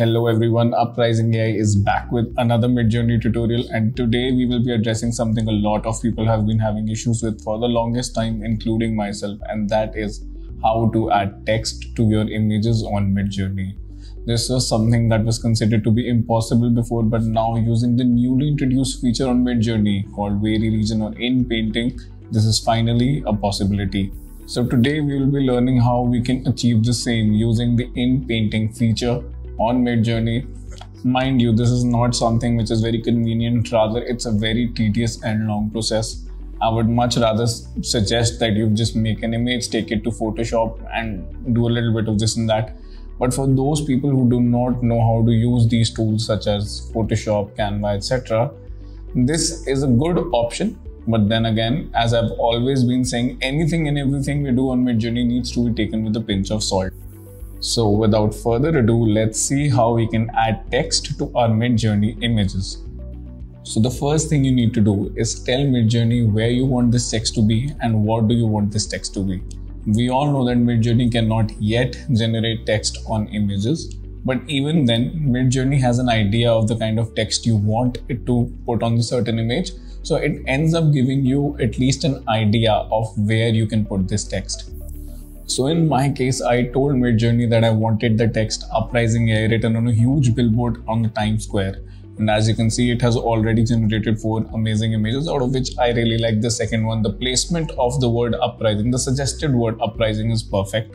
Hello everyone, Uprising AI is back with another Midjourney tutorial and today we will be addressing something a lot of people have been having issues with for the longest time including myself and that is how to add text to your images on Midjourney. This was something that was considered to be impossible before but now using the newly introduced feature on Midjourney called Vary Region or In Painting, this is finally a possibility. So today we will be learning how we can achieve the same using the In Painting feature on Midjourney. Mind you, this is not something which is very convenient, rather, it's a very tedious and long process. I would much rather suggest that you just make an image, take it to Photoshop, and do a little bit of this and that. But for those people who do not know how to use these tools such as Photoshop, Canva, etc., this is a good option. But then again, as I've always been saying, anything and everything we do on Midjourney needs to be taken with a pinch of salt. So without further ado, let's see how we can add text to our Midjourney images. So the first thing you need to do is tell Midjourney where you want this text to be and what do you want this text to be. We all know that Midjourney cannot yet generate text on images, but even then, Midjourney has an idea of the kind of text you want it to put on the certain image. So it ends up giving you at least an idea of where you can put this text. So in my case, I told Midjourney that I wanted the text Uprising AI written on a huge billboard on the Times Square. And as you can see, it has already generated four amazing images, out of which I really like the second one. The placement of the word uprising, the suggested word uprising is perfect.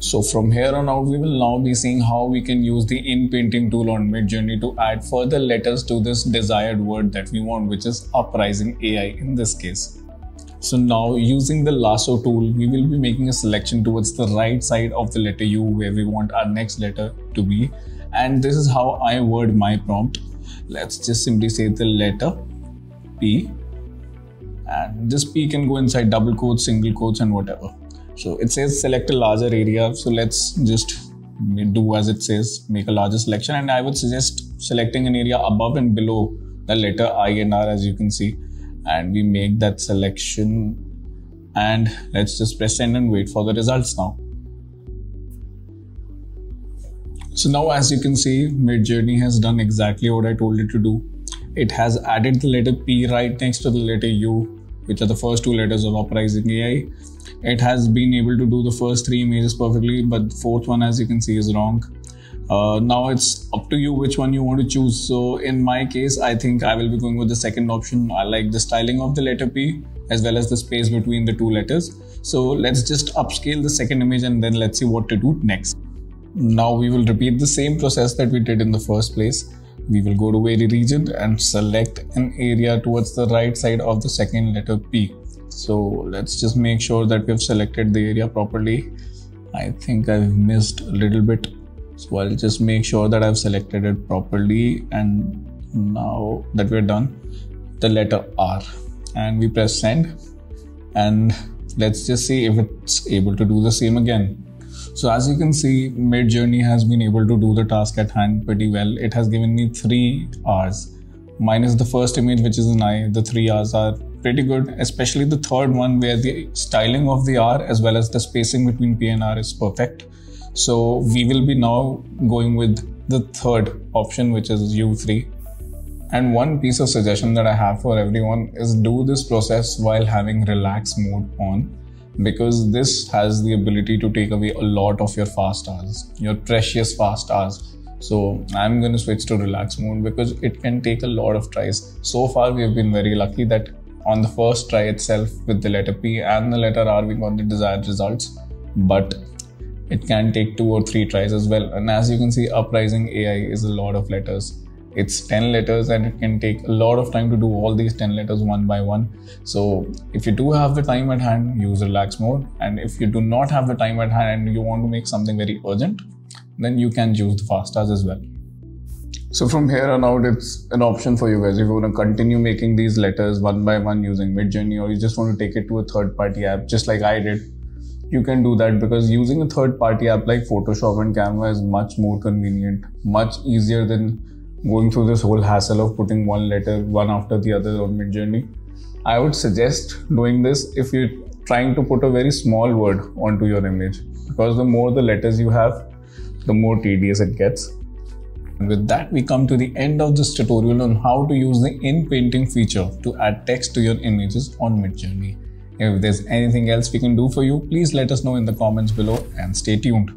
So from here on out, we will now be seeing how we can use the in painting tool on Midjourney to add further letters to this desired word that we want, which is uprising AI in this case. So now using the lasso tool, we will be making a selection towards the right side of the letter U where we want our next letter to be. And this is how I word my prompt. Let's just simply say the letter P. And this P can go inside double quotes, single quotes and whatever. So it says select a larger area. So let's just do as it says, make a larger selection. And I would suggest selecting an area above and below the letter I and R as you can see and we make that selection and let's just press send and wait for the results now. So now as you can see, Midjourney has done exactly what I told it to do. It has added the letter P right next to the letter U, which are the first two letters of Uprising AI. It has been able to do the first three images perfectly, but the fourth one, as you can see, is wrong. Uh, now it's up to you which one you want to choose. So in my case, I think I will be going with the second option. I like the styling of the letter P as well as the space between the two letters. So let's just upscale the second image and then let's see what to do next. Now we will repeat the same process that we did in the first place. We will go to Vary region and select an area towards the right side of the second letter P. So let's just make sure that we've selected the area properly. I think I've missed a little bit so I'll just make sure that I've selected it properly and now that we're done the letter R and we press send and let's just see if it's able to do the same again. So as you can see, Midjourney has been able to do the task at hand pretty well. It has given me three R's. Minus the first image, which is an eye, the three R's are pretty good, especially the third one where the styling of the R as well as the spacing between P and R is perfect. So we will be now going with the third option, which is U3. And one piece of suggestion that I have for everyone is do this process while having relax mode on because this has the ability to take away a lot of your fast hours, your precious fast hours. So I'm going to switch to relax mode because it can take a lot of tries. So far, we have been very lucky that on the first try itself with the letter P and the letter R, we got the desired results. But it can take two or three tries as well. And as you can see, Uprising AI is a lot of letters. It's 10 letters and it can take a lot of time to do all these 10 letters one by one. So if you do have the time at hand, use relax mode. And if you do not have the time at hand and you want to make something very urgent, then you can use the fast as well. So from here on out, it's an option for you guys. If you want to continue making these letters one by one using Midjourney, or you just want to take it to a third-party app, just like I did, you can do that because using a third party app like Photoshop and Canva is much more convenient, much easier than going through this whole hassle of putting one letter one after the other on Midjourney. I would suggest doing this if you're trying to put a very small word onto your image because the more the letters you have, the more tedious it gets. With that, we come to the end of this tutorial on how to use the in-painting feature to add text to your images on Midjourney. If there's anything else we can do for you, please let us know in the comments below and stay tuned.